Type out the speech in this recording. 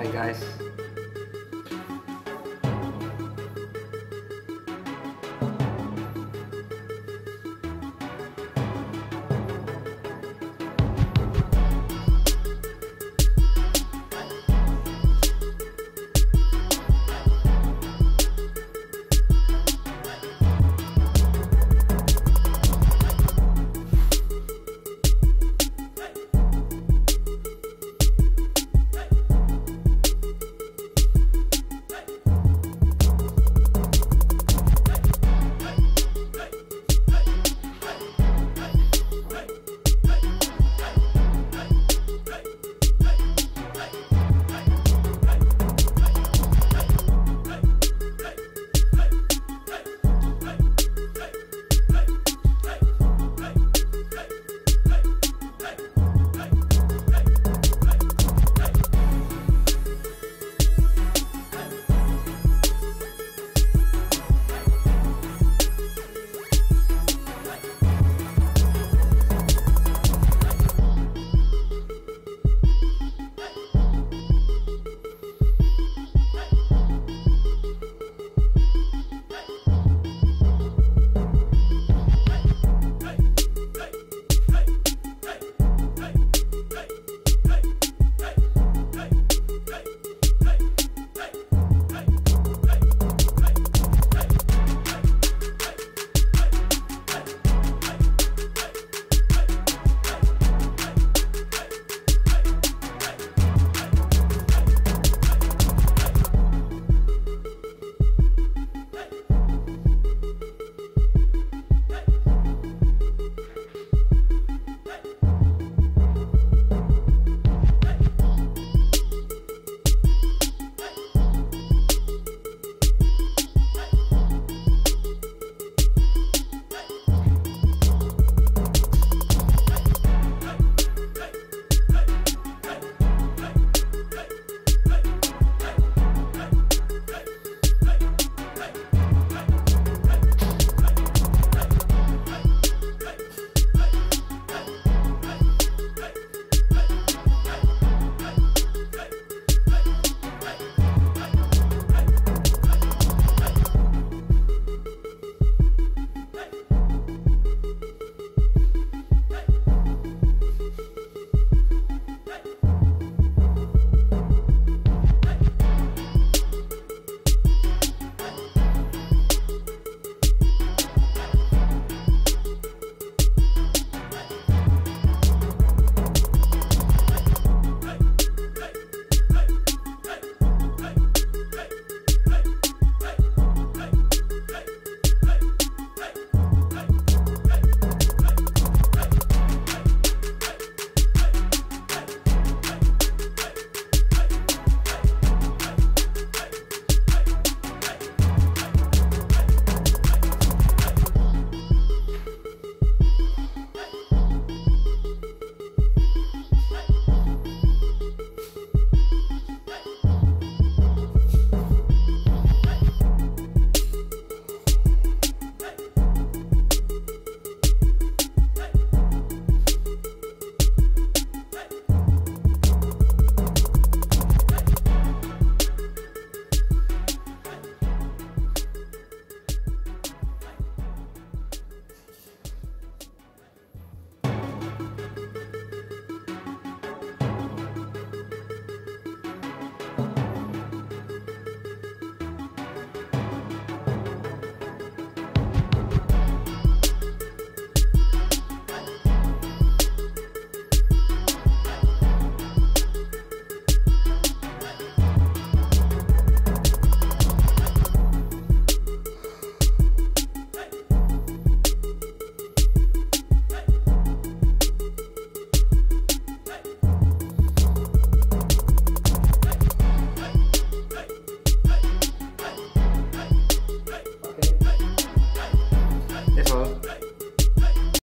Bye guys.